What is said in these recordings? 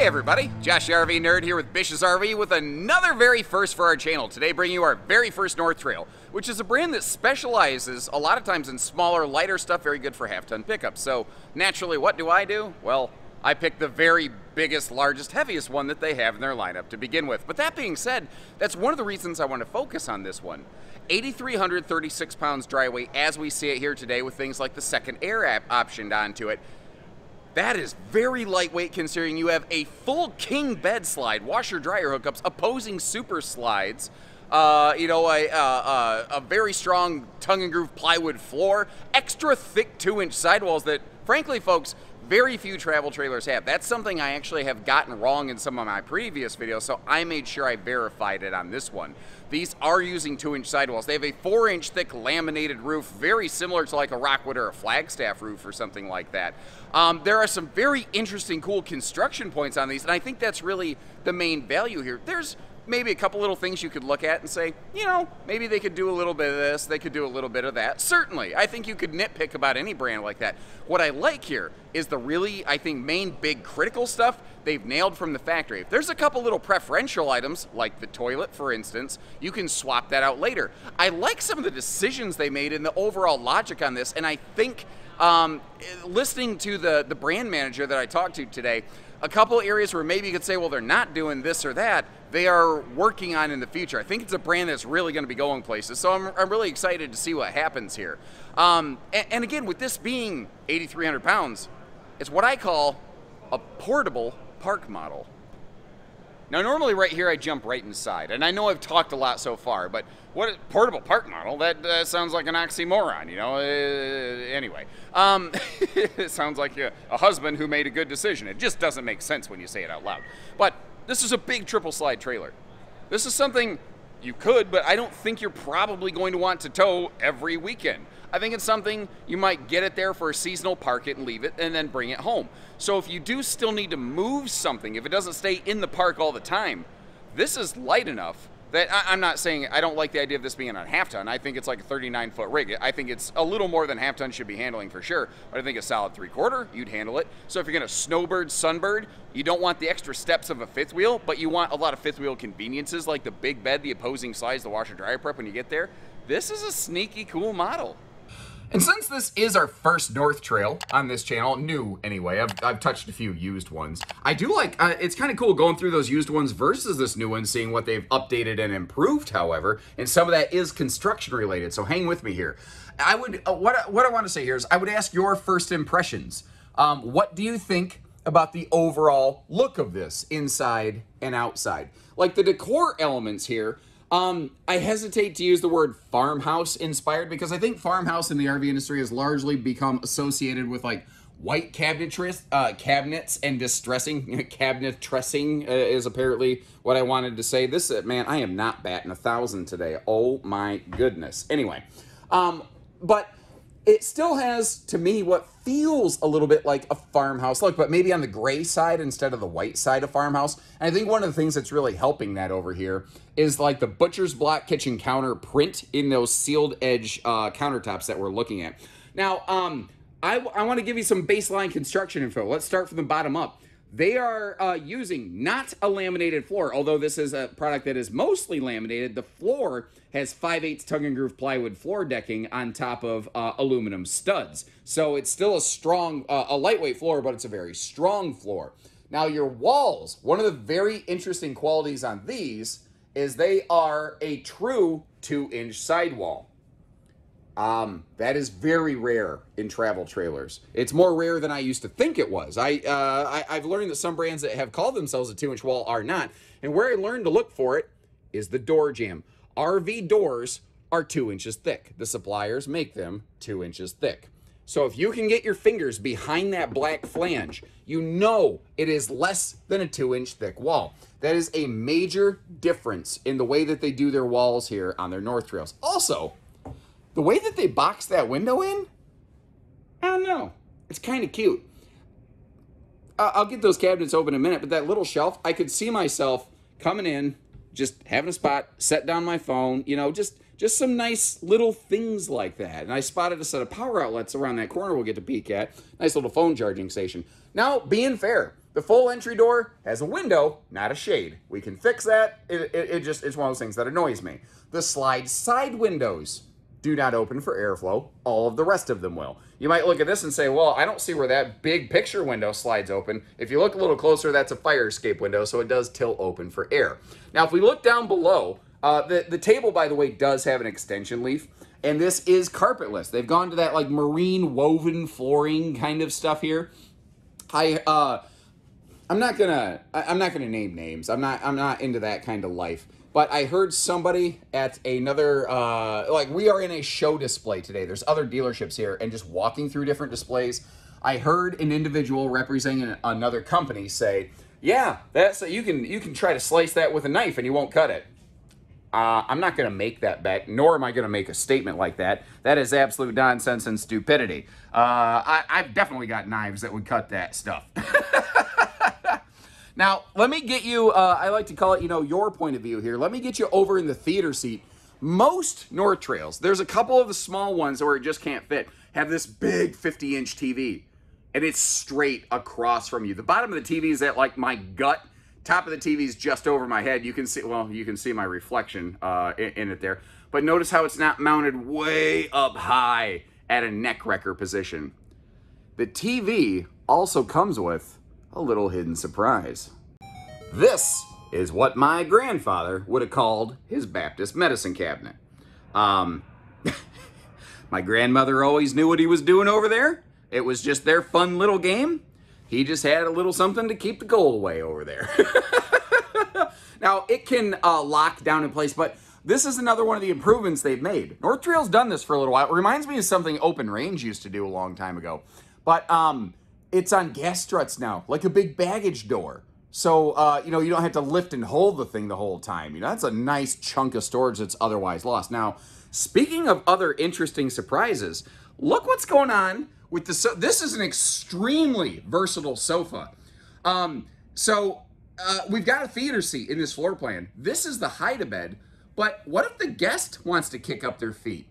Hey everybody, Josh RV Nerd here with Bish's RV with another very first for our channel. Today bringing you our very first North Trail, which is a brand that specializes a lot of times in smaller, lighter stuff, very good for half-ton pickups. So naturally, what do I do? Well, I pick the very biggest, largest, heaviest one that they have in their lineup to begin with. But that being said, that's one of the reasons I want to focus on this one. 8,336 pounds dry weight as we see it here today with things like the second air app optioned onto it. That is very lightweight considering you have a full king bed slide, washer dryer hookups, opposing super slides, uh, you know, a, uh, a very strong tongue and groove plywood floor, extra thick two inch sidewalls that, frankly, folks, very few travel trailers have. That's something I actually have gotten wrong in some of my previous videos, so I made sure I verified it on this one. These are using two inch sidewalls. They have a four inch thick laminated roof, very similar to like a Rockwood or a Flagstaff roof or something like that. Um, there are some very interesting, cool construction points on these, and I think that's really the main value here. There's maybe a couple little things you could look at and say, you know, maybe they could do a little bit of this, they could do a little bit of that. Certainly, I think you could nitpick about any brand like that. What I like here is the really, I think, main big critical stuff they've nailed from the factory. If there's a couple little preferential items, like the toilet, for instance, you can swap that out later. I like some of the decisions they made and the overall logic on this, and I think um, listening to the, the brand manager that I talked to today, a couple areas where maybe you could say, well, they're not doing this or that, they are working on in the future. I think it's a brand that's really going to be going places. So I'm, I'm really excited to see what happens here. Um, and, and again, with this being 8,300 pounds, it's what I call a portable park model. Now, normally right here, I jump right inside, and I know I've talked a lot so far, but what a portable park model? That uh, sounds like an oxymoron, you know. Uh, anyway, um, it sounds like a, a husband who made a good decision. It just doesn't make sense when you say it out loud. But this is a big triple slide trailer. This is something you could, but I don't think you're probably going to want to tow every weekend. I think it's something you might get it there for a seasonal, park it and leave it, and then bring it home. So if you do still need to move something, if it doesn't stay in the park all the time, this is light enough that I, am not saying I don't like the idea of this being on half ton. I think it's like a 39 foot rig. I think it's a little more than half ton should be handling for sure. But I think a solid three quarter, you'd handle it. So if you're gonna snowbird, sunbird, you don't want the extra steps of a fifth wheel, but you want a lot of fifth wheel conveniences like the big bed, the opposing slides, the washer dryer prep when you get there. This is a sneaky cool model. And since this is our first North Trail on this channel, new anyway, I've, I've touched a few used ones. I do like, uh, it's kind of cool going through those used ones versus this new one, seeing what they've updated and improved, however, and some of that is construction related, so hang with me here. I would, uh, what, what I want to say here is I would ask your first impressions. Um, what do you think about the overall look of this inside and outside? Like the decor elements here, um, I hesitate to use the word farmhouse inspired because I think farmhouse in the RV industry has largely become associated with like white cabinetry, uh, cabinets and distressing cabinet dressing uh, is apparently what I wanted to say. This uh, man, I am not batting a thousand today. Oh my goodness. Anyway, um, but it still has to me what feels a little bit like a farmhouse look, but maybe on the gray side instead of the white side of farmhouse. And I think one of the things that's really helping that over here is like the butcher's block kitchen counter print in those sealed edge uh, countertops that we're looking at. Now, um, I, I want to give you some baseline construction info. Let's start from the bottom up. They are uh, using not a laminated floor, although this is a product that is mostly laminated. The floor has 5 8 tongue and groove plywood floor decking on top of uh, aluminum studs. So it's still a strong, uh, a lightweight floor, but it's a very strong floor. Now your walls, one of the very interesting qualities on these is they are a true two inch sidewall. Um, that is very rare in travel trailers. It's more rare than I used to think it was. I, uh, I have learned that some brands that have called themselves a two-inch wall are not. And where I learned to look for it is the door jamb. RV doors are two inches thick. The suppliers make them two inches thick. So if you can get your fingers behind that black flange, you know it is less than a two inch thick wall. That is a major difference in the way that they do their walls here on their North Trails. Also, the way that they box that window in, I don't know. It's kind of cute. I'll get those cabinets open in a minute, but that little shelf, I could see myself coming in, just having a spot, set down my phone, you know, just just some nice little things like that. And I spotted a set of power outlets around that corner we'll get to peek at. Nice little phone charging station. Now, being fair, The full entry door has a window, not a shade. We can fix that. It, it, it just it's one of those things that annoys me. The slide side windows do not open for airflow. All of the rest of them will. You might look at this and say, well, I don't see where that big picture window slides open. If you look a little closer, that's a fire escape window, so it does tilt open for air. Now, if we look down below, uh, the, the table, by the way, does have an extension leaf, and this is carpetless. They've gone to that like marine woven flooring kind of stuff here. I, uh, I'm not gonna, I- I'm not gonna name names. I'm not, I'm not into that kind of life. But I heard somebody at another, uh, like we are in a show display today. There's other dealerships here, and just walking through different displays, I heard an individual representing another company say, "Yeah, that's you can you can try to slice that with a knife and you won't cut it." Uh, I'm not going to make that bet, nor am I going to make a statement like that. That is absolute nonsense and stupidity. Uh, I, I've definitely got knives that would cut that stuff. Now, let me get you, uh, I like to call it, you know, your point of view here. Let me get you over in the theater seat. Most North Trails, there's a couple of the small ones where it just can't fit, have this big 50 inch TV. And it's straight across from you. The bottom of the TV is at like my gut. Top of the TV is just over my head. You can see, well, you can see my reflection uh, in, in it there. But notice how it's not mounted way up high at a neck wrecker position. The TV also comes with a little hidden surprise. This is what my grandfather would have called his Baptist medicine cabinet. Um, my grandmother always knew what he was doing over there. It was just their fun little game. He just had a little something to keep the goal away over there. now, it can uh, lock down in place, but this is another one of the improvements they've made. North Trail's done this for a little while. It reminds me of something Open Range used to do a long time ago. But um, it's on gas struts now, like a big baggage door. So, uh, you know, you don't have to lift and hold the thing the whole time. You know, that's a nice chunk of storage that's otherwise lost. Now, speaking of other interesting surprises, look what's going on with the. So- this is an extremely versatile sofa. Um, so, uh, we've got a theater seat in this floor plan. This is the hide a bed, but what if the guest wants to kick up their feet?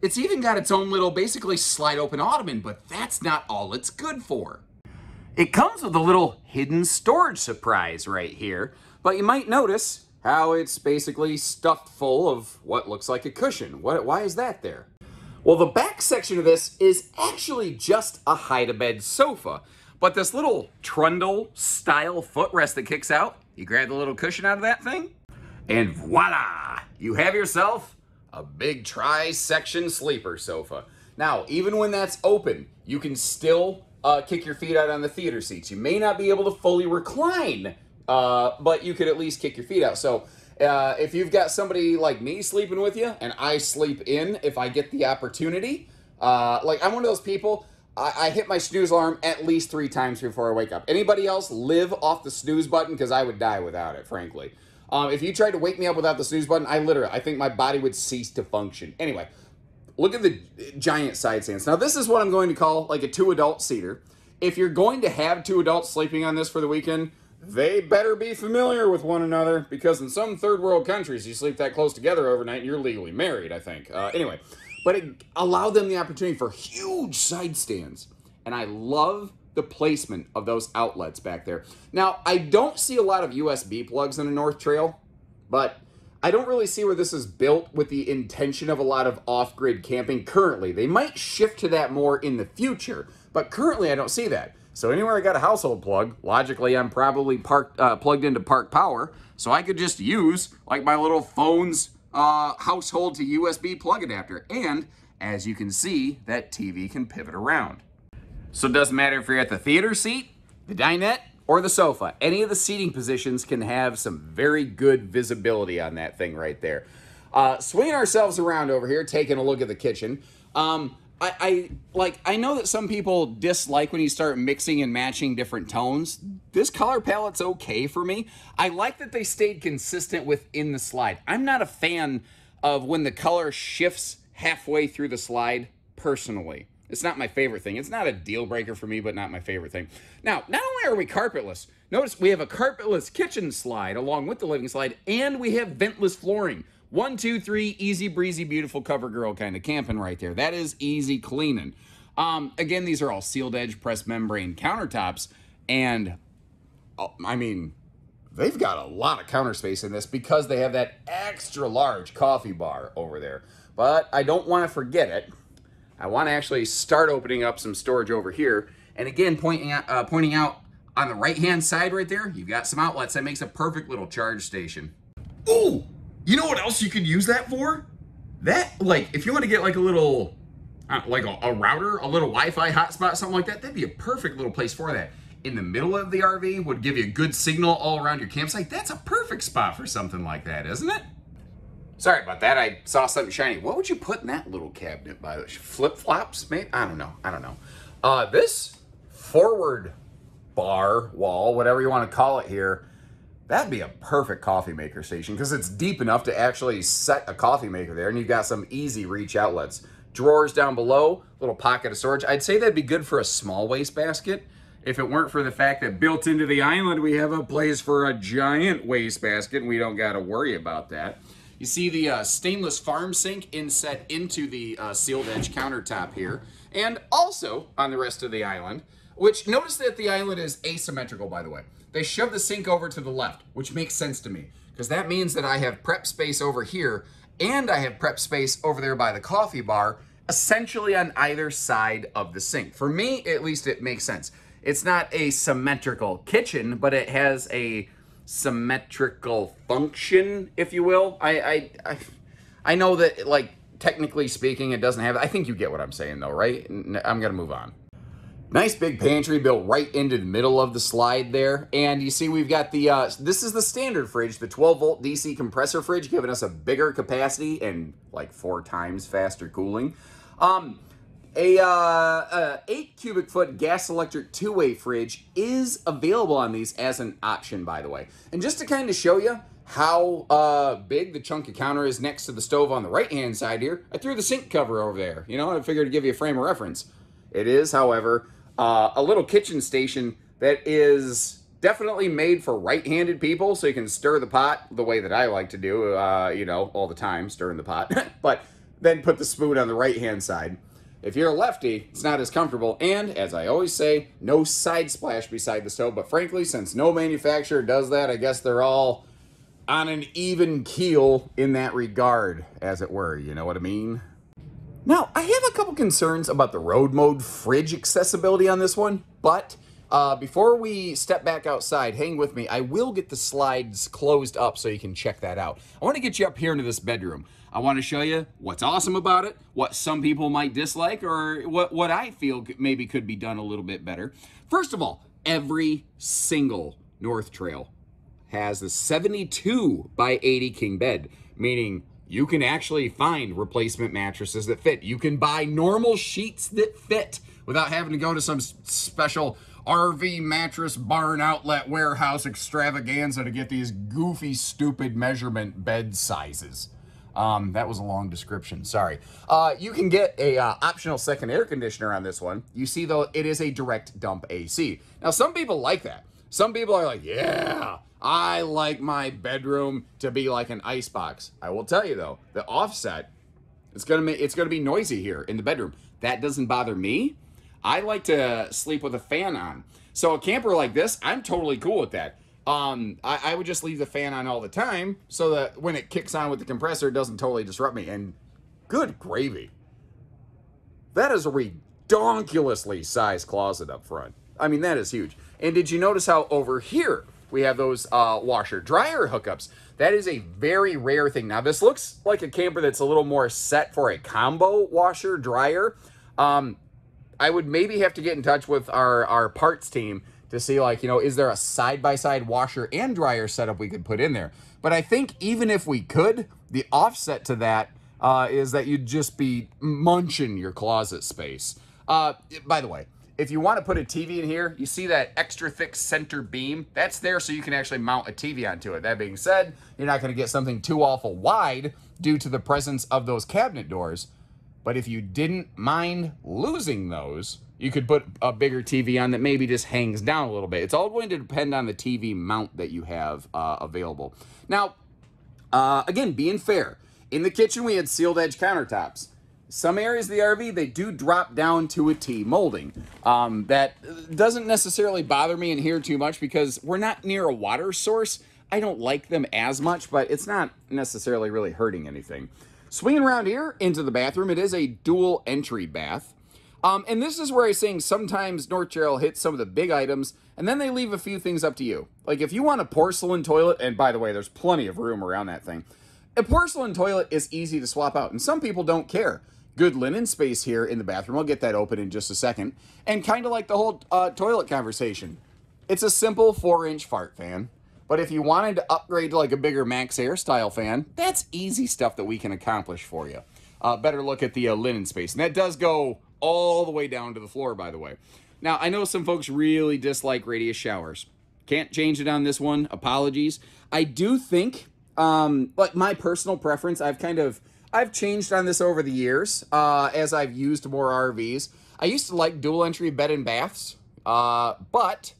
It's even got its own little, basically slide open ottoman, but that's not all it's good for. It comes with a little hidden storage surprise right here, but you might notice how it's basically stuffed full of what looks like a cushion. What, why is that there? Well, the back section of this is actually just a hide-a-bed sofa, but this little trundle style footrest that kicks out, you grab the little cushion out of that thing, and voila, you have yourself a big tri-section sleeper sofa. Now, even when that's open, you can still uh, kick your feet out on the theater seats. You may not be able to fully recline, uh, but you could at least kick your feet out. So uh, if you've got somebody like me sleeping with you, and I sleep in if I get the opportunity, uh, like I'm one of those people. I, I hit my snooze alarm at least three times before I wake up. Anybody else live off the snooze button? Because I would die without it, frankly. Um, if you tried to wake me up without the snooze button, I literally, I think my body would cease to function. Anyway, look at the giant side stands. Now, this is what I'm going to call like a two adult seater. If you're going to have two adults sleeping on this for the weekend, they better be familiar with one another because in some third world countries, you sleep that close together overnight and you're legally married, I think. Uh, anyway, but it allowed them the opportunity for huge side stands. And I love the placement of those outlets back there. Now, I don't see a lot of USB plugs in a North Trail, but I don't really see where this is built with the intention of a lot of off grid camping currently. They might shift to that more in the future, but currently I don't see that. So anywhere I got a household plug, logically I'm probably parked, uh, plugged into Park Power, so I could just use like my little phone's uh, household to USB plug adapter. And as you can see, that TV can pivot around. So it doesn't matter if you're at the theater seat, the dinette, or the sofa. Any of the seating positions can have some very good visibility on that thing right there. Uh, swinging ourselves around over here, taking a look at the kitchen. Um, I, I like. I know that some people dislike when you start mixing and matching different tones. This color palette's okay for me. I like that they stayed consistent within the slide. I'm not a fan of when the color shifts halfway through the slide. Personally, it's not my favorite thing. It's not a deal breaker for me, but not my favorite thing. Now, not only are we carpetless, notice we have a carpetless kitchen slide along with the living slide, and we have ventless flooring. One, two, three, easy breezy, beautiful cover girl kind of camping right there. That is easy cleaning. Um, again, these are all sealed edge press membrane countertops, and oh, I mean, they've got a lot of counter space in this because they have that extra large coffee bar over there. But I don't want to forget it. I want to actually start opening up some storage over here. And again, pointing out, uh, pointing out on the right-hand side right there, you've got some outlets. That makes a perfect little charge station. Ooh, you know what else you could use that for? That, like, if you want to get like a little, uh, like a, a router, a little Wi-Fi hotspot, something like that, that'd be a perfect little place for that. In the middle of the RV would give you a good signal all around your campsite. That's a perfect spot for something like that, isn't it? Sorry about that. I saw something shiny. What would you put in that little cabinet, by the? Flip-flops, maybe? I don't know. I don't know. Uh, this forward bar, wall, whatever you want to call it here, that'd be a perfect coffee maker station because it's deep enough to actually set a coffee maker there and you've got some easy reach outlets. Drawers down below, little pocket of storage. I'd say that'd be good for a small wastebasket if it weren't for the fact that built into the island, we have a place for a giant wastebasket and we don't got to worry about that. You see the uh, stainless farm sink inset into the uh, sealed edge countertop here. And also on the rest of the island, which notice that the island is asymmetrical, by the way. They shove the sink over to the left, which makes sense to me. Because that means that I have prep space over here and I have prep space over there by the coffee bar, essentially on either side of the sink. For me, at least it makes sense. It's not a symmetrical kitchen, but it has a symmetrical function, if you will. I, I, I, I know that, like, technically speaking, it doesn't have, I think you get what I'm saying though, right? I'm gonna move on. Nice big pantry built right into the middle of the slide there. And you see we've got the, uh, this is the standard fridge, the 12 volt DC compressor fridge, giving us a bigger capacity and like four times faster cooling. Um, a, uh, a 8 cubic foot gas electric two-way fridge is available on these as an option, by the way. And just to kind of show you how uh, big the chunky counter is next to the stove on the right-hand side here, I threw the sink cover over there. You know, I figured to give you a frame of reference. It is, however, uh, a little kitchen station that is definitely made for right-handed people, so you can stir the pot the way that I like to do, uh, you know, all the time, stirring the pot. but then put the spoon on the right-hand side. If you're a lefty, it's not as comfortable, and as I always say, no side splash beside the stove. But frankly, since no manufacturer does that, I guess they're all on an even keel in that regard, as it were. You know what I mean? Now, I have a couple concerns about the road mode fridge accessibility on this one, but uh, before we step back outside, hang with me. I will get the slides closed up so you can check that out. I want to get you up here into this bedroom. I want to show you what's awesome about it, what some people might dislike, or what, what I feel maybe could be done a little bit better. First of all, every single North Trail has the 72 by 80 king bed, meaning you can actually find replacement mattresses that fit. You can buy normal sheets that fit without having to go to some special RV mattress barn outlet warehouse extravaganza to get these goofy, stupid measurement bed sizes. Um, that was a long description, sorry. Uh, you can get a uh, optional second air conditioner on this one. You see though, it is a direct dump AC. Now some people like that. Some people are like, yeah, I like my bedroom to be like an ice box. I will tell you though, the offset, it's gonna it's gonna be noisy here in the bedroom. That doesn't bother me. I like to sleep with a fan on. So a camper like this, I'm totally cool with that. Um, I, I, would just leave the fan on all the time so that when it kicks on with the compressor, it doesn't totally disrupt me. And good gravy. That is a redonkulously sized closet up front. I mean, that is huge. And did you notice how over here we have those uh, washer dryer hookups? That is a very rare thing. Now, this looks like a camper that's a little more set for a combo washer dryer. Um, I would maybe have to get in touch with our, our parts team to see like, you know, is there a side-by-side -side washer and dryer setup we could put in there? But I think even if we could, the offset to that uh, is that you'd just be munching your closet space. Uh, by the way, if you want to put a TV in here, you see that extra thick center beam? That's there so you can actually mount a TV onto it. That being said, you're not going to get something too awful wide due to the presence of those cabinet doors. But if you didn't mind losing those, you could put a bigger TV on that maybe just hangs down a little bit. It's all going to depend on the TV mount that you have uh, available. Now, uh, again, being fair, in the kitchen we had sealed edge countertops. some areas of the RV, they do drop down to a T molding. Um, that doesn't necessarily bother me in here too much because we're not near a water source. I don't like them as much, but it's not necessarily really hurting anything. Swinging around here into the bathroom, it is a dual entry bath. Um, and this is where I'm saying sometimes North Trail hits some of the big items, and then they leave a few things up to you. Like if you want a porcelain toilet, and by the way, there's plenty of room around that thing. A porcelain toilet is easy to swap out, and some people don't care good linen space here in the bathroom. I'll get that open in just a second. And kind of like the whole uh, toilet conversation. It's a simple four inch fart fan. But if you wanted to upgrade to like a bigger MaxxAir style fan, that's easy stuff that we can accomplish for you. Uh, better look at the uh, linen space. And that does go all the way down to the floor, by the way. Now, I know some folks really dislike radius showers. Can't change it on this one. Apologies. I do think, um, like my personal preference, I've kind of I've changed on this over the years uh, as I've used more RVs. I used to like dual entry bed and baths, uh, but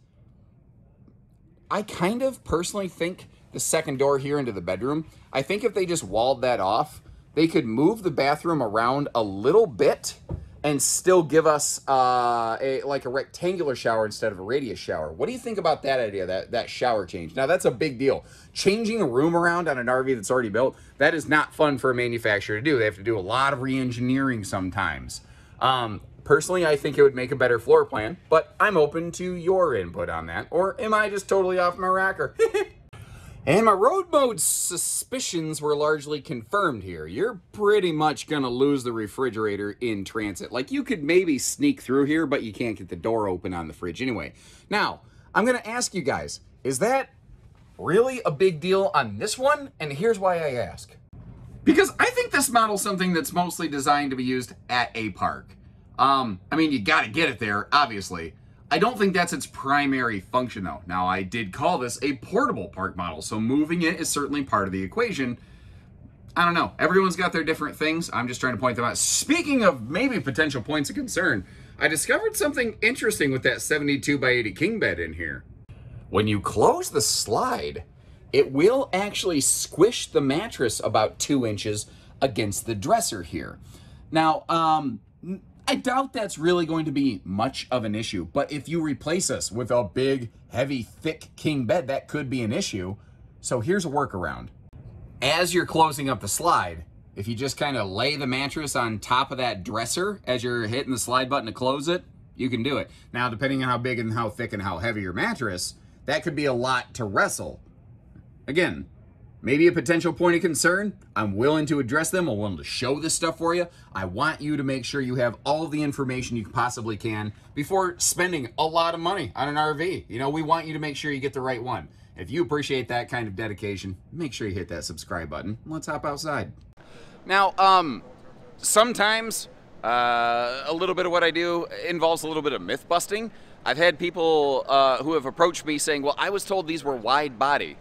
I kind of personally think the second door here into the bedroom, I think if they just walled that off, they could move the bathroom around a little bit and still give us uh, a like a rectangular shower instead of a radius shower. What do you think about that idea, that, that shower change? Now, that's a big deal. Changing a room around on an RV that's already built, that is not fun for a manufacturer to do. They have to do a lot of re-engineering sometimes. Um, personally, I think it would make a better floor plan, but I'm open to your input on that. Or am I just totally off my rocker? And my road mode suspicions were largely confirmed here. You're pretty much to lose the refrigerator in transit. Like, you could maybe sneak through here, but you can't get the door open on the fridge anyway. Now, I'm to ask you guys, is that really a big deal on this one? And here's why I ask. Because I think this model's something that's mostly designed to be used at a park. Um, I mean, you got to get it there, obviously. I don't think that's its primary function though. Now I did call this a portable park model, so moving it is certainly part of the equation. I don't know. Everyone's got their different things. I'm just trying to point them out. Speaking of maybe potential points of concern, I discovered something interesting with that 72 by 80 king bed in here. When you close the slide, it will actually squish the mattress about two inches against the dresser here. Now, um, I doubt that's really going to be much of an issue, but if you replace us with a big, heavy, thick king bed, that could be an issue. So here's a workaround. As you're closing up the slide, if you just kind of lay the mattress on top of that dresser as you're hitting the slide button to close it, you can do it. Now, depending on how big and how thick and how heavy your mattress, that could be a lot to wrestle. Again, maybe a potential point of concern. I'm willing to address them. I'm willing to show this stuff for you. I want you to make sure you have all the information you possibly can before spending a lot of money on an RV. You know, we want you to make sure you get the right one. If you appreciate that kind of dedication, make sure you hit that subscribe button. Let's hop outside. Now, um, sometimes uh, a little bit of what I do involves a little bit of myth busting. I've had people uh, who have approached me saying, well, I was told these were wide body.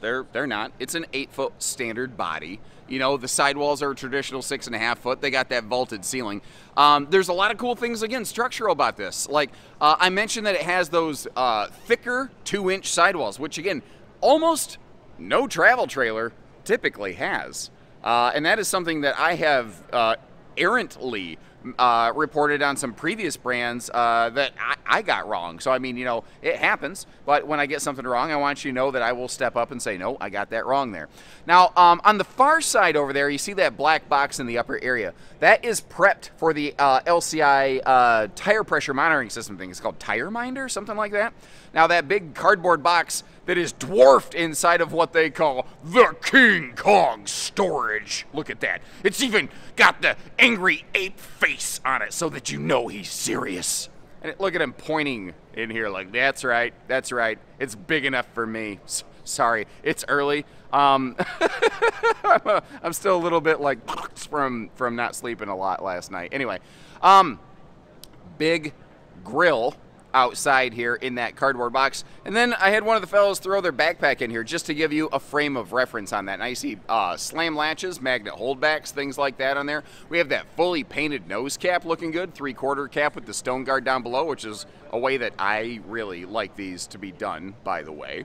They're they're not. It's an eight foot standard body. You know, the sidewalls are a traditional six and a half foot. They got that vaulted ceiling. Um, there's a lot of cool things again structural about this. Like uh, I mentioned that it has those uh, thicker two inch sidewalls, which again, almost no travel trailer typically has. Uh, and that is something that I have uh, errantly uh, reported on some previous brands uh, that I, I, got wrong. So, I mean, you know, it happens. But when I get something wrong, I want you to know that I will step up and say, no, I got that wrong there. Now, um, on the far side over there, you see that black box in the upper area. That is prepped for the uh, LCI uh, tire pressure monitoring system thing. It's called Tire Minder, something like that. Now, that big cardboard box that is dwarfed inside of what they call the King Kong storage. Look at that. It's even got the angry ape face on it so that you know he's serious. And look at him pointing in here like, that's right, that's right. It's big enough for me. S sorry, it's early. Um, I'm still a little bit like from from not sleeping a lot last night. Anyway, um, big grill outside here in that cardboard box. And then I had one of the fellows throw their backpack in here just to give you a frame of reference on that. Now you see uh, slam latches, magnet holdbacks, things like that on there. We have that fully painted nose cap looking good, three quarter cap with the stone guard down below, which is a way that I really like these to be done, by the way.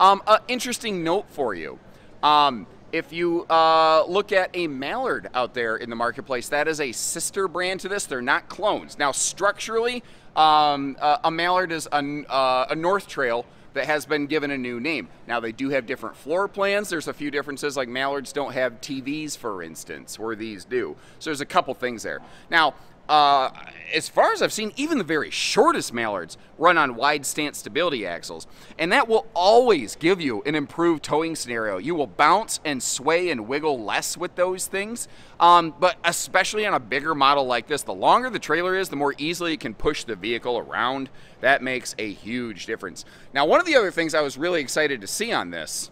Um, uh, interesting note for you. Um, If you uh, look at a Mallard out there in the marketplace, that is a sister brand to this. They're not clones. Now, structurally, um, uh, a Mallard is a, uh, a North Trail that has been given a new name. Now, they do have different floor plans. There's a few differences, like Mallards don't have TVs, for instance, where these do. So there's a couple things there. Now, uh, as far as I've seen, even the very shortest Mallards run on wide stance stability axles, and that will always give you an improved towing scenario. You will bounce and sway and wiggle less with those things, um, but especially on a bigger model like this, the longer the trailer is, the more easily it can push the vehicle around. That makes a huge difference. Now, one of the other things I was really excited to see on this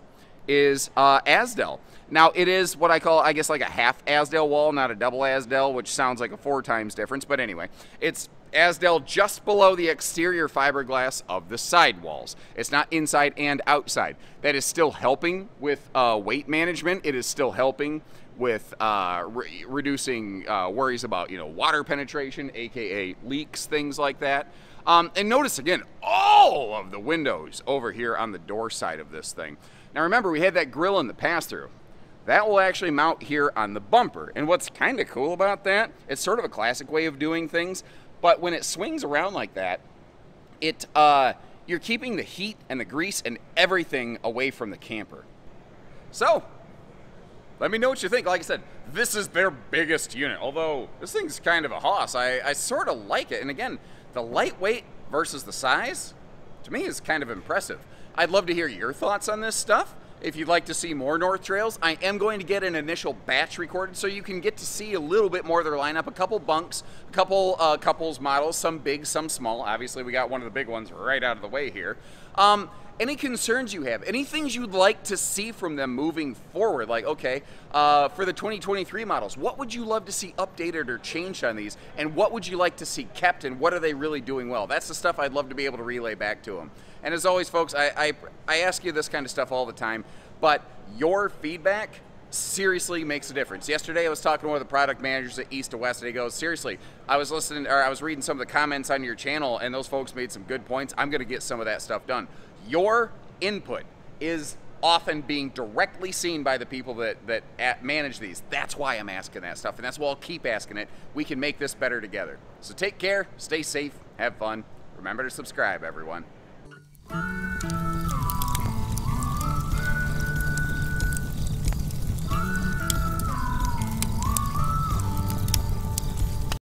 is uh, Azdel. Now it is what I call, I guess, like a half Azdel wall, not a double Azdel, which sounds like a four times difference. But anyway, it's Azdel just below the exterior fiberglass of the side walls. It's not inside and outside. That is still helping with uh, weight management. It is still helping with uh, re reducing uh, worries about you know water penetration, aka leaks, things like that. Um, and notice again, all of the windows over here on the door side of this thing. Now remember, we had that grill in the pass-through. That will actually mount here on the bumper. And what's kind of cool about that, it's sort of a classic way of doing things, but when it swings around like that, it uh, you're keeping the heat and the grease and everything away from the camper. So, let me know what you think. Like I said, this is their biggest unit. Although this thing's kind of a hoss. I, I sort of like it. And again, the lightweight versus the size, to me, is kind of impressive. I'd love to hear your thoughts on this stuff. If you'd like to see more North Trails, I am going to get an initial batch recorded so you can get to see a little bit more of their lineup. A couple bunks, a couple uh, couples models, some big, some small. Obviously, we got one of the big ones right out of the way here. Um, any concerns you have, any things you'd like to see from them moving forward. Like, okay, uh, for the 2023 models, what would you love to see updated or changed on these? And what would you like to see kept? And what are they really doing well? That's the stuff I'd love to be able to relay back to them. And as always, folks, I, I, I ask you this kind of stuff all the time, but your feedback seriously makes a difference. Yesterday, I was talking to one of the product managers at East to West, and he goes, "Seriously, I was listening, or I was reading some of the comments on your channel, and those folks made some good points. I'm going to get some of that stuff done." Your input is often being directly seen by the people that that manage these. That's why I'm asking that stuff, and that's why I'll keep asking it. We can make this better together. So take care, stay safe, have fun. Remember to subscribe, everyone.